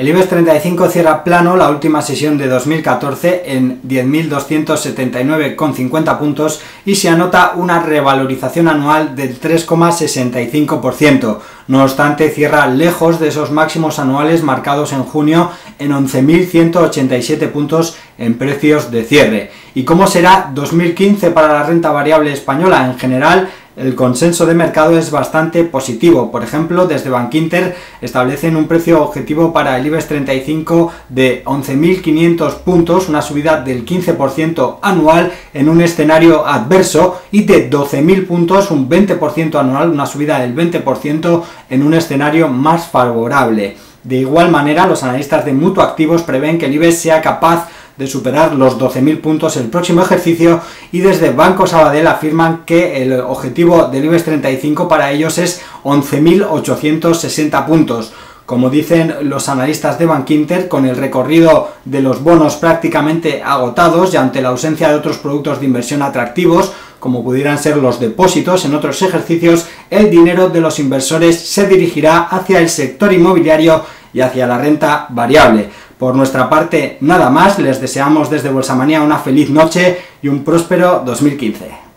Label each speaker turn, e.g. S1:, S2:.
S1: El IBEX 35 cierra plano la última sesión de 2014 en 10.279,50 puntos y se anota una revalorización anual del 3,65%. No obstante, cierra lejos de esos máximos anuales marcados en junio en 11.187 puntos en precios de cierre. ¿Y cómo será 2015 para la renta variable española? En general, el consenso de mercado es bastante positivo. Por ejemplo, desde Bankinter establecen un precio objetivo para el IBEX 35 de 11.500 puntos, una subida del 15% anual en un escenario adverso, y de 12.000 puntos, un 20% anual, una subida del 20% en un escenario más favorable. De igual manera, los analistas de Mutuo Activos prevén que el IBEX sea capaz de superar los 12.000 puntos el próximo ejercicio y desde Banco Sabadell afirman que el objetivo del IBEX 35 para ellos es 11.860 puntos. Como dicen los analistas de Bankinter, con el recorrido de los bonos prácticamente agotados y ante la ausencia de otros productos de inversión atractivos, como pudieran ser los depósitos en otros ejercicios, el dinero de los inversores se dirigirá hacia el sector inmobiliario y hacia la renta variable. Por nuestra parte, nada más, les deseamos desde Bolsamanía una feliz noche y un próspero 2015.